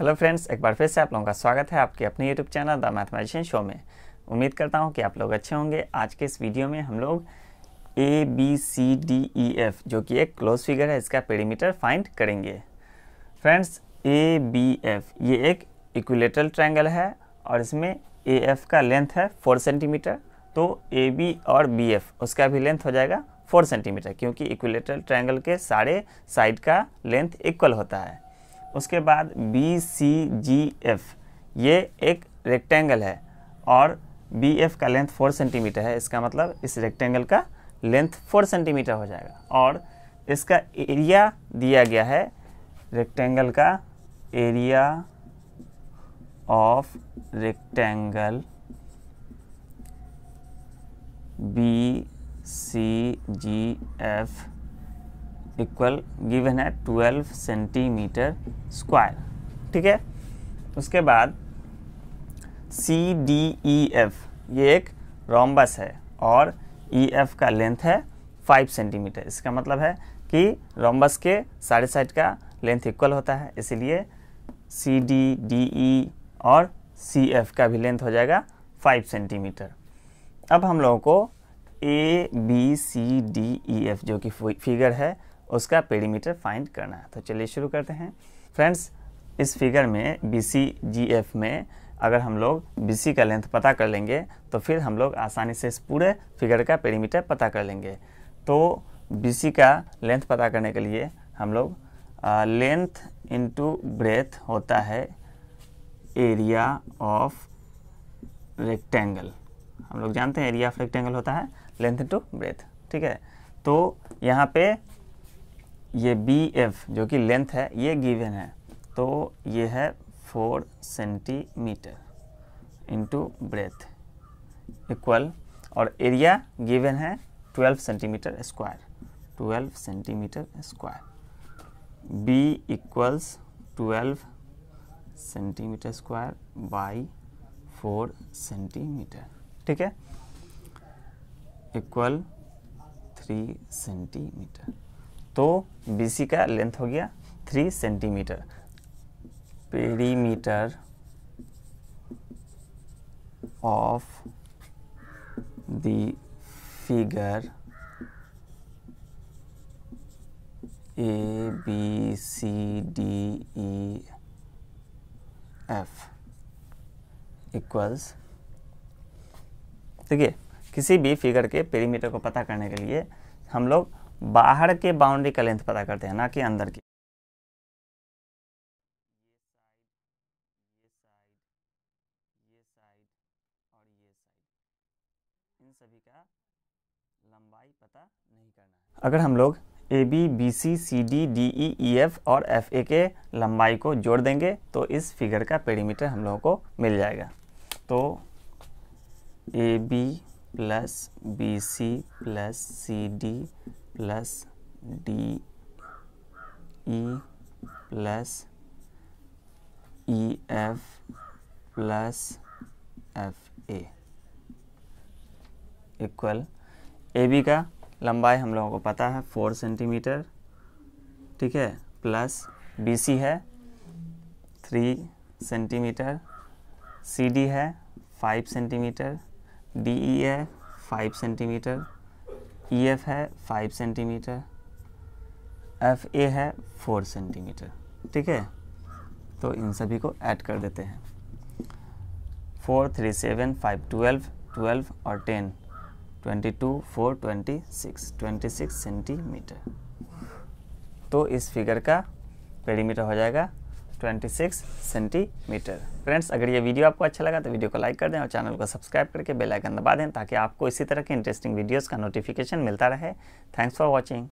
Hello friends एक बार फिर से आप लोगों का स्वागत है आपके अपने YouTube channel the mathematician show में। उम्मीद करता हूँ कि आप लोग अच्छे होंगे। आज के इस वीडियो में हम लोग A B C D E F जो कि एक क्लोज फिगर है, इसका पेरीमीटर फाइंड करेंगे। फ्रेंड्स ए बी एफ़ ये एक इक्विलेटरल ट्रायंगल है और इसमें ए एफ़ का लेंथ है फोर सेंटीमीटर तो ए बी और बी एफ़ उसका भी लेंथ हो जाएगा फोर सेंटीमीटर क्योंकि इक्विलेटरल ट्रायंगल के सारे साइड का लेंथ इक्वल होता है। उसके बाद बी सी जी एफ़ ये एक रेक्टेंगल है और बी एफ़ का लेंथ फोर सेंटीमीटर है। इसका मतलब इस रेक्टेंगल का लेंथ फोर सेंटीमीटर हो जाएगा। और इसका एरिया दिया गया है रेक्टेंगल का area of rectangle B C G F equal given है 12 सेंटीमीटर स्क्वायर ठीक है? उसके बाद सी डी ई एफ़ ये एक रोम्बस है और ई e एफ़ का लेंथ है 5 सेंटीमीटर इसका मतलब है कि रोम्बस के सारे साइड का लेंथ इक्वल होता है, इसीलिए सी डी डी ई और सी एफ़ का भी लेंथ हो जाएगा 5 सेंटीमीटर अब हम लोगों को A B C D E F जो कि फिगर है उसका पेरीमीटर फाइंड करना है। तो चलिए शुरू करते हैं। फ्रेंड्स इस फिगर में बी सी जी एफ़ में अगर हम लोग बी सी का लेंथ पता कर लेंगे तो फिर हम लोग आसानी से इस पूरे फिगर का पेरीमीटर पता कर लेंगे। तो बी सी का लेंथ पता करने के लिए हम लोग लेंथ इनटू ब्रेथ होता है एरिया ऑफ़ रेक्टेंगल हम लोग जानते हैं एरिया ऑफ़ रेक्टेंगल होता है लेंथ इनटू ब्रेथ ठीक है? तो यहाँ पे ये बी एफ़ जो कि लेंथ है, ये गिवन है तो ये है four centimetre into breadth equal और एरिया गिवन है twelve centimetre square twelve centimetre square B equals twelve centimetre square by four centimetre ठीक है? इक्वल थ्री सेंटीमीटर तो BC का लेंथ हो गया three centimetre perimeter of the figure A B C D E F equals देखिए, किसी भी figure के पेरीमीटर को पता करने के लिए हम लोग बाहर के बाउंड्री का लेंथ पता करते हैं ना कि अंदर की। इन सभी का लंबाई पता नहीं करना अगर हम लोग A B B C C D D E E F और एफ़ ए के लंबाई को जोड़ देंगे तो इस फिगर का पेरीमीटर हम लोगों को मिल जाएगा। तो A B plus B C plus C D plus D E plus E F plus F A equal A B का लंबाई हम लोगों को पता है, फोर सेंटीमीटर, ठीक है? प्लस बी सी है, थ्री सेंटीमीटर, सी डी है, फाइव सेंटीमीटर, डी ई है, फाइव सेंटीमीटर ई एफ़ है फाइव सेंटीमीटर एफ़ ए है फोर सेंटीमीटर ठीक है? तो इन सभी को ऐड कर देते हैं। Four three seven five twelve twelve और ten twenty two four twenty six twenty six centimetre तो इस फिगर का पेरीमीटर हो जाएगा 26 सेंटीमीटर फ्रेंड्स अगर ये वीडियो आपको अच्छा लगा तो वीडियो को लाइक कर दें और चैनल को सब्सक्राइब करके बेल आइकन दबा दें ताकि आपको इसी तरह के इंटरेस्टिंग वीडियोस का नोटिफिकेशन मिलता रहे। Thanks for watching